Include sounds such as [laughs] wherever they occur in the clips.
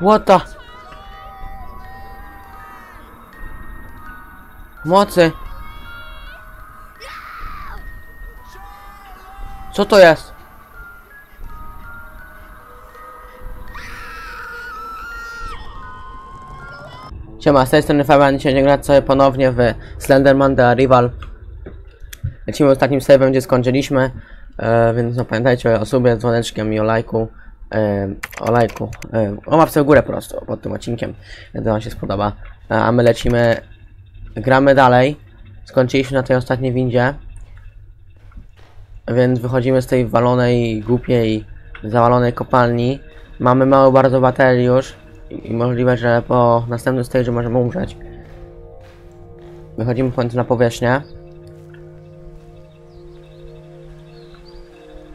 What the? Mocy! Co to jest? Siema, z tej strony Fabian, dzisiaj grać sobie ponownie w Slenderman The Rival. Lecimy ostatnim save'em, gdzie skończyliśmy, e, więc no pamiętajcie o subie, dzwoneczkiem i o lajku. O lajku, o łapce w górę po prostu pod tym odcinkiem, gdy wam się spodoba. E, a my lecimy, gramy dalej. Skończyliśmy na tej ostatniej windzie. Więc wychodzimy z tej walonej, głupiej, zawalonej kopalni. Mamy mało bardzo baterii już i możliwe, że po następnym stage możemy umrzeć. Wychodzimy w końcu na powierzchnię.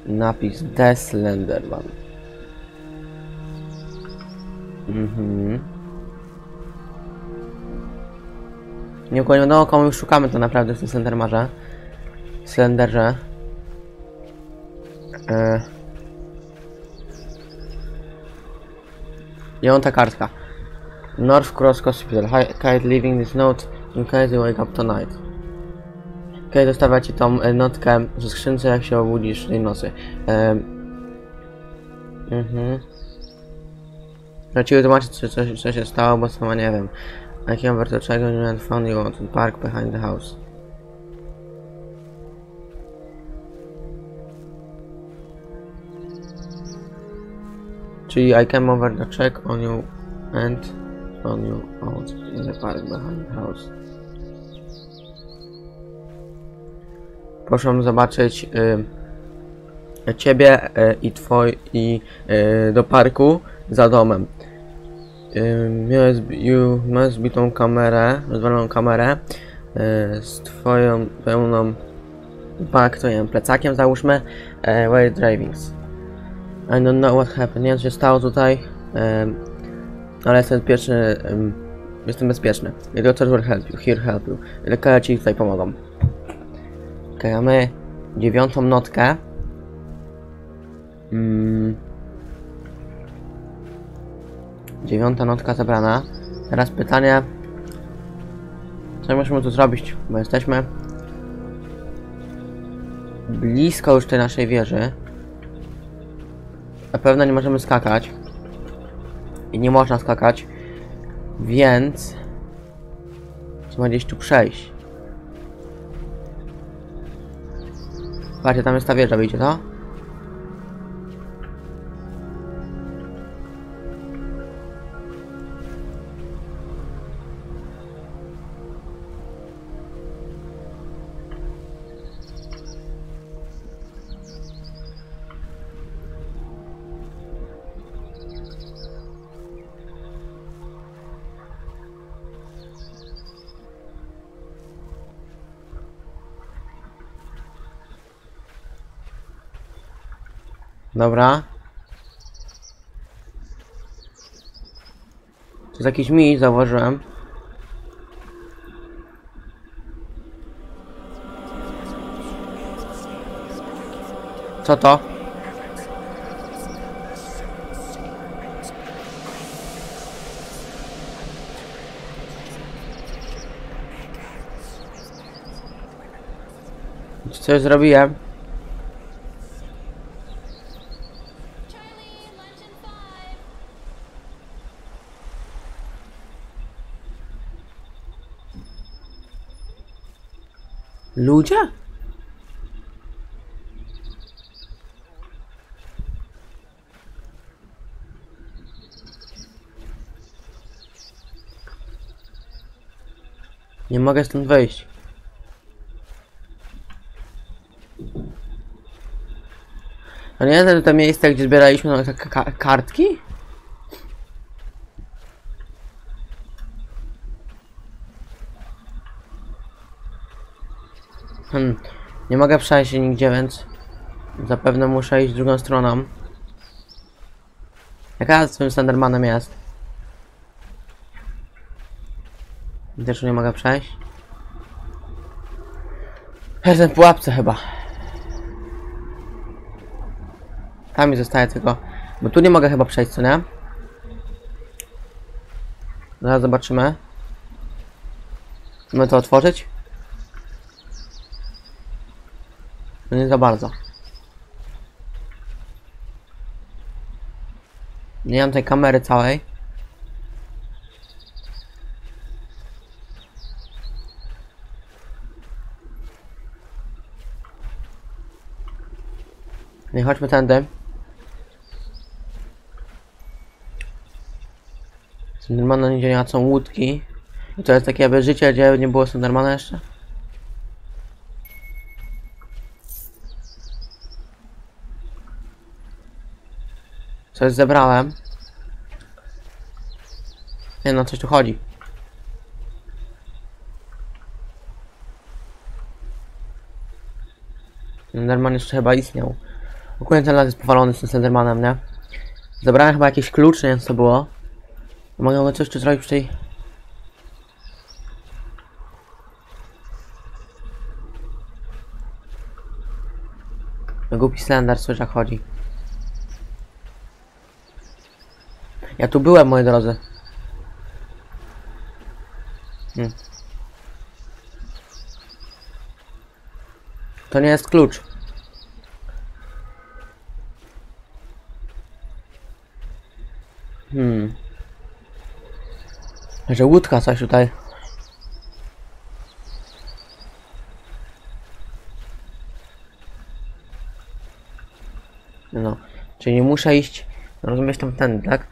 Napis The Slenderman. Mhm. Nie ukłonię, no komu już szukamy to naprawdę w tym Slendermarze. Slenderze. E... Dziewiąta kartka. North Cross Hospital. Hi, Kite leaving this note in case you wake up tonight. Kate dostawia ci tą e, notkę ze skrzynce jak się obudzisz tej nocy. E... Mhm. Chciałem zobaczyć co, co, co się stało, bo sama nie wiem. I came over to check on you and found you at the park behind the house. Czyli I came over to check on you and found you out in the park behind the house. Proszę zobaczyć y, ciebie y, i twoj i y, do parku za domem. You masz bitą kamerę, rozwaloną kamerę y, z twoją pełną pak, wiem, plecakiem załóżmy, y, while drivings. I don't know what happened. Nie wiem, co się stało tutaj, ale jestem bezpieczny. em, jestem bezpieczny. The doctor will help you. Here help you. Lekarze ci tutaj pomogą. Okej, a my dziewiątą notkę. Mm. Dziewiąta notka zebrana. Teraz pytanie. Co musimy tu zrobić? Bo jesteśmy blisko już tej naszej wieży. Na pewno nie możemy skakać. I nie można skakać. Więc... Trzeba gdzieś tu przejść. Patrzcie, tam jest ta wieża, widzicie to? Dobra. To jest jakiś mi, zauważyłem. Co to? Coś zrobiłem? Charlie, lunch in five. Ludzie? Nie mogę stąd wejść. To nie to miejsce, gdzie zbieraliśmy no, te ka kartki? Hmm, nie mogę przejść nigdzie, więc zapewne muszę iść drugą stroną. Jaka z tym Slendermanem jest? Też nie mogę przejść. Jestem w pułapce chyba. Tam mi zostaje tylko... Bo tu nie mogę chyba przejść, co nie? Zaraz zobaczymy. Chcemy to otworzyć? No nie za bardzo. Nie mam tej kamery całej. Nie chodźmy tędy. Sendermana nigdzie nie ma, są łódki. I to jest takie jakby życie, gdzie nie było Sendermana jeszcze. Coś zebrałem. Nie no, coś tu chodzi. Enderman jeszcze chyba istniał. Ogólnie ten las jest powalony z tym Endermanem, nie? Zebrałem chyba jakiś klucz, nie wiem co było. Mogę coś tu zrobić przy tej... Głupi Slender, słyszę chodzi. Ja tu byłem, moi drodzy. Hmm. To nie jest klucz. Hmm. Że łódka coś tutaj. No. Czyli nie muszę iść. Rozumiesz tamtędy, tak?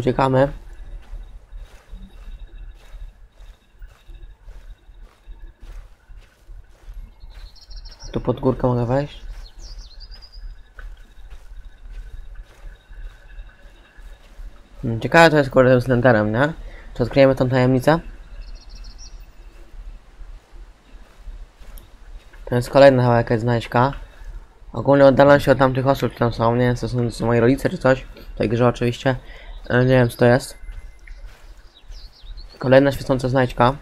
Uciekamy. Tu pod górkę mogę wejść. Hmm, Ciekawe to jest kurde z Slenderem, nie? Czy odkryjemy tą tajemnicę? To jest kolejna chyba jakaś znajdźka. Ogólnie oddalam się od tamtych osób, które tam są. Nie wiem, co są, to rodzice czy coś. W tej grze oczywiście. Ale nie wiem, co to jest. Kolejna świecąca znajdźka.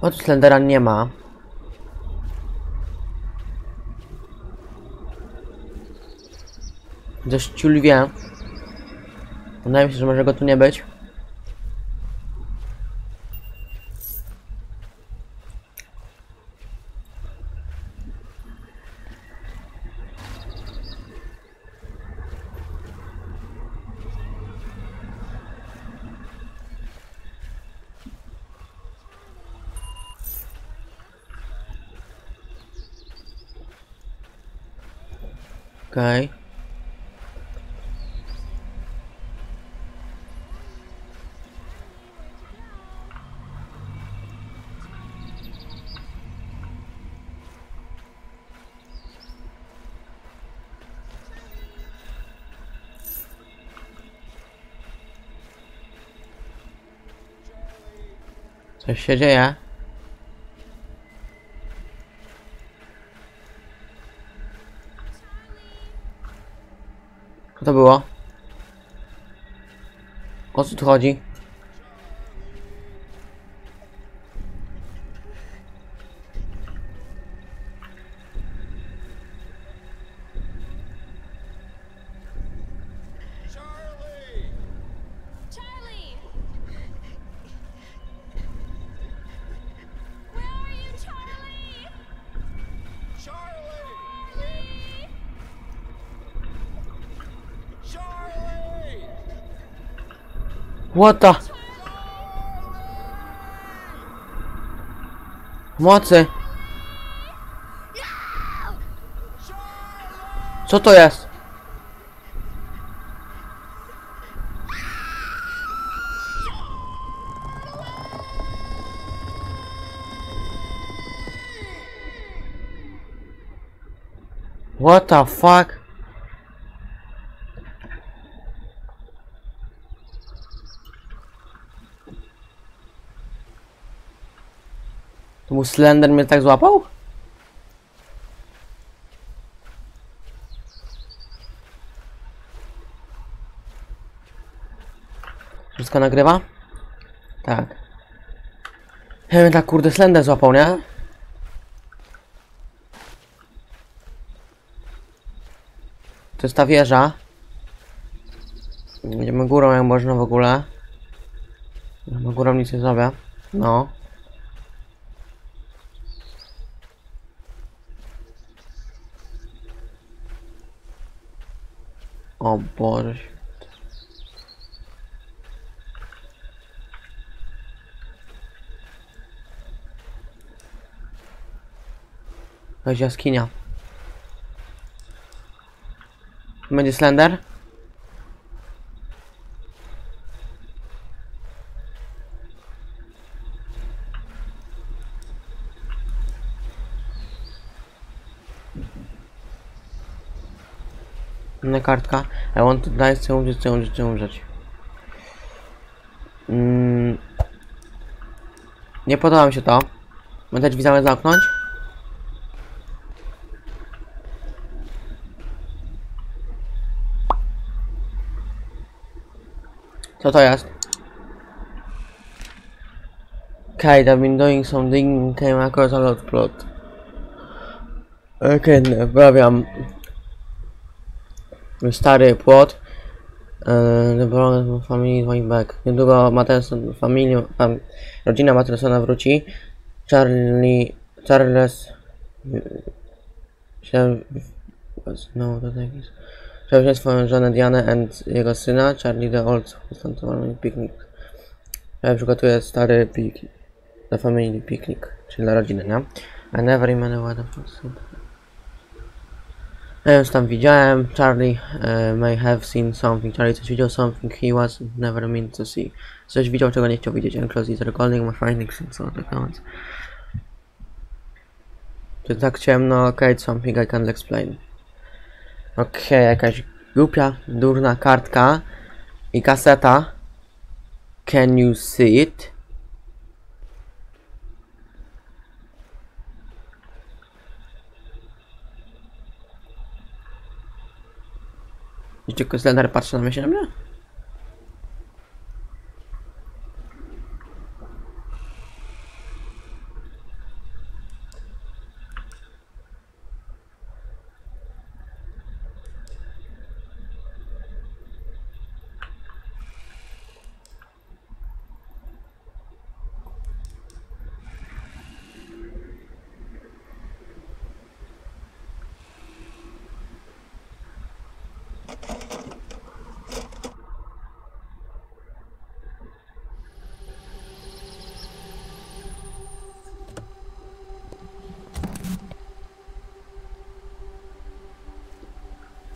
O, tu Slendera nie ma. Dość ciul wie. Wydaje mi się, że może go tu nie być. Dzieje. Co to było? O co tu chodzi? What the? Mocy! Co to jest? What the fuck? Mu Slender mnie tak złapał? Wszystko nagrywa? Tak. Ja mnie tak kurde Slender złapał, nie? To jest ta wieża. Idziemy górą jak można w ogóle. No górą nic nie zrobię. No. O Boże. święty. Jakaś jaskinia. Będzie Slender? Inna kartka. I want to die, chcę umrzeć, chcę umrzeć, chcę umrzeć. Mm. Nie podoba mi się to. Będę drzwi zamiast zamknąć? Co to jest? Okay, I've been doing something, came across a lot plot. Okej, okay, naprawiam stary płot. The Brown Family going back. Niedługo Matterson, familia, fam, rodzina Mattersona wróci. Charlie, Charles się no to tak jest. Przejął swoją żonę Dianę and jego syna, Charlie the Old, ustąpowany piknik. Ja przygotuję stary piknik. Dla family piknik, czyli dla rodziny, nie? I never remember what the fuck ja już tam widziałem, Charlie e, may have seen something, Charlie coś widział something he was never meant to see. Coś widział, czego nie chciał widzieć, and close is recording my findings and so on, tak nawet. Czy tak ciemno, okej, okay, something I can't explain. Okej, okay, jakaś głupia, durna kartka i kaseta. Can you see it? I tylko Slender patrzy na mnie się?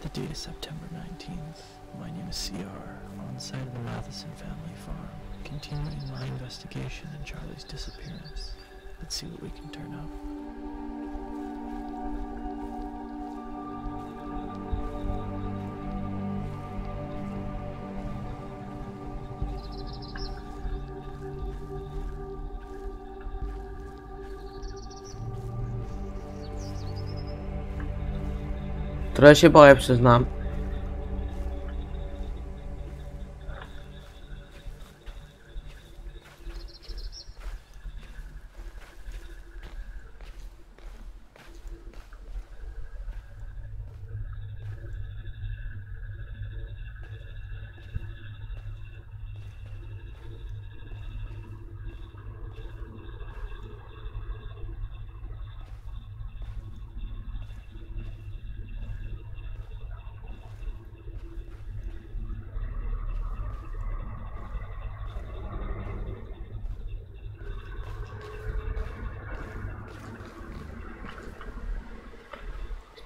The date is September 19th. My name is CR. I'm on site of the Matheson family farm, continuing my investigation in Charlie's disappearance. Let's see what we can turn up. Trochę się boję,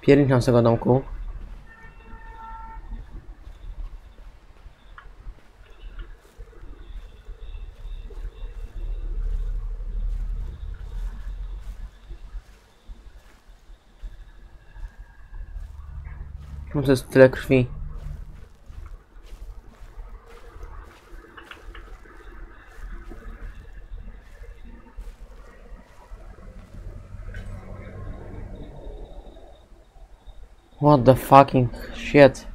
Pięknie tam z tego domku. Mam tyle krwi. What the fucking shit.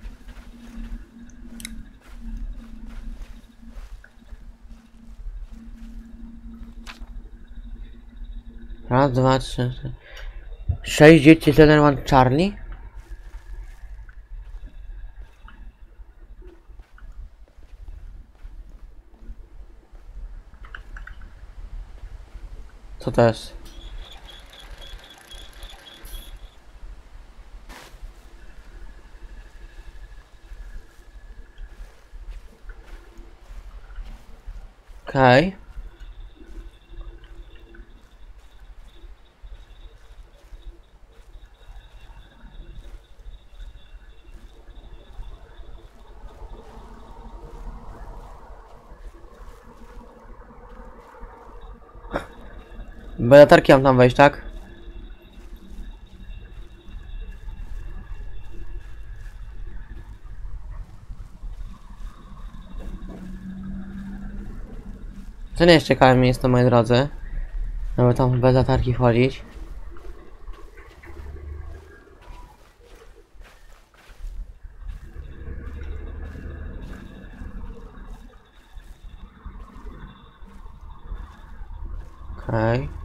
Raz, dwa, trzy, cztery. Sześć dzieci jeden one Charlie? Co to jest? Okej. Bez latarki mam tam wejść, tak? To nie jest ciekawe miejsce, moi drodzy. Żeby tam bez latarki chodzić. Okej.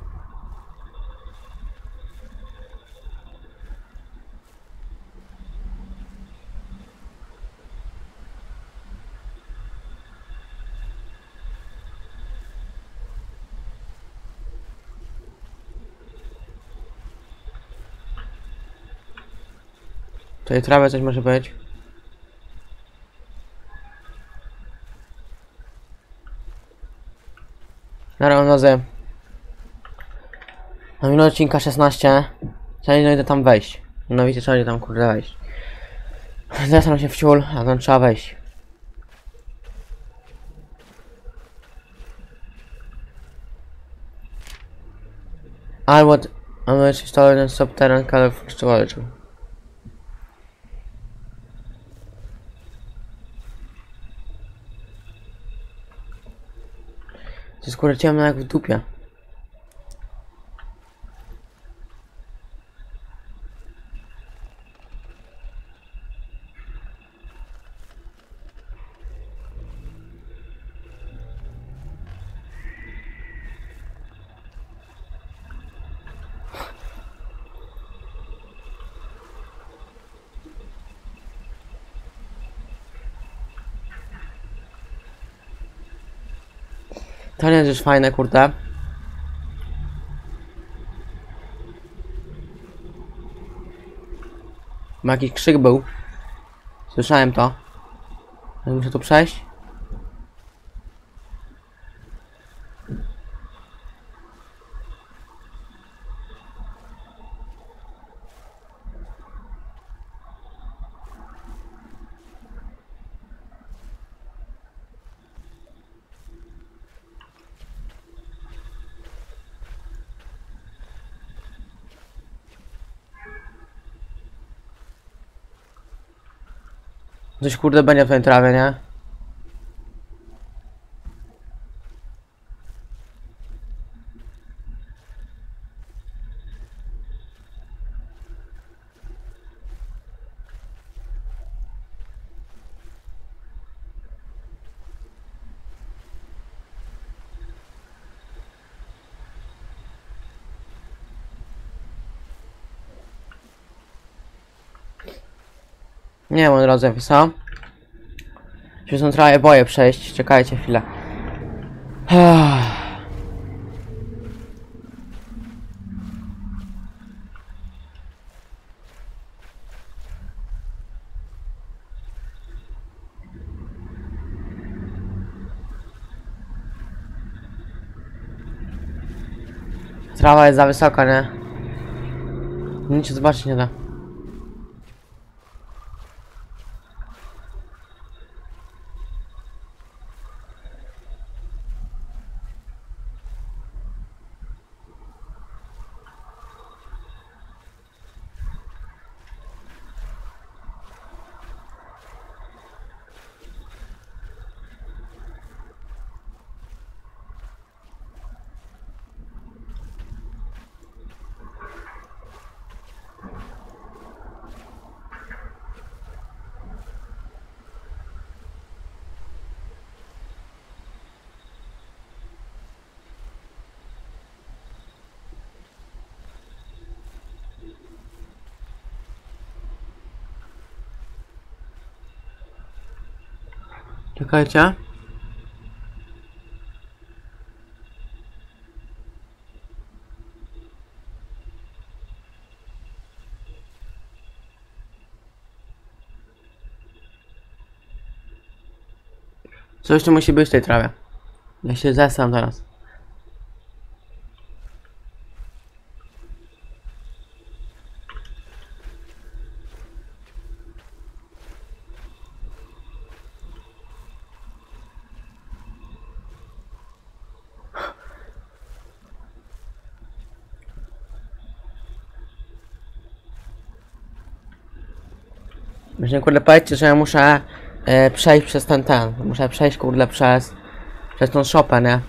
Tutaj trawę coś może być. Dobra, mam nozę. Na minutę odcinka 16. Trzeba nie idę tam wejść. Mianowicie trzeba tam kurde wejść. [laughs] Zastanę się w a tam trzeba wejść. I would emerge installed in subterranean To jest kurde ciemno jak w dupie. To nie jest fajne, kurde. Ma jakiś krzyk był. Słyszałem to. Muszę tu przejść. Coś kurde będzie w tej trawie, nie? Nie, moi drodzy, co? Się są trochę boję przejść, czekajcie chwilę. [sighs] Trawa jest za wysoka, nie? Nic się zobaczyć nie da. Czekajcie. Co jeszcze musi być w tej trawie? Ja się zesram teraz. Myślę, kurde, powiedzcie, że ja muszę e, przejść przez ten ten. Muszę przejść, kurde, przez przez tą szopę, nie?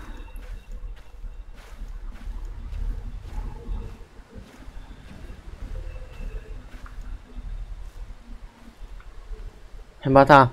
Chyba ta.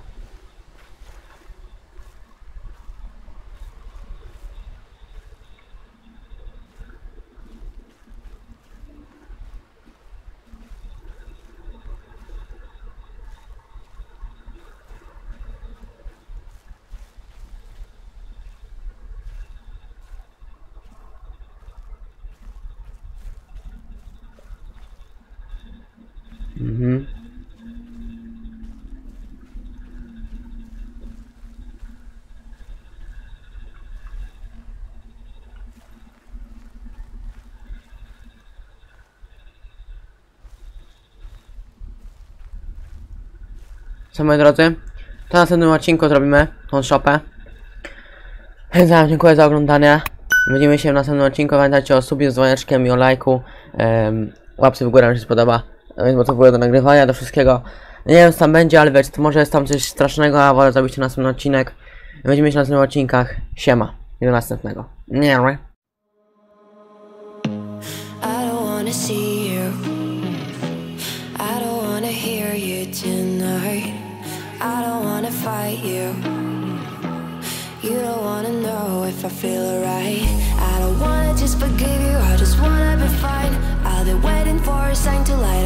Mhm. Co moi drodzy, to na następnym odcinku zrobimy tą szopę. Więc ja dziękuję za oglądanie. Widzimy się w następnym odcinku. Pamiętajcie o subie z dzwoneczkiem i o lajku. Um, łapce w górę, mi się spodoba. Więc motywuję do nagrywania, do wszystkiego. Nie wiem co tam będzie, ale wiecie, to może jest tam coś strasznego, a wolę zrobić następny odcinek. Widzimy się na następnych odcinkach. Siema. I do następnego. Nie, nie. Fight you. You don't wanna know if I feel alright. I don't wanna just forgive you. I just wanna be fine. I've been waiting for a sign to light up.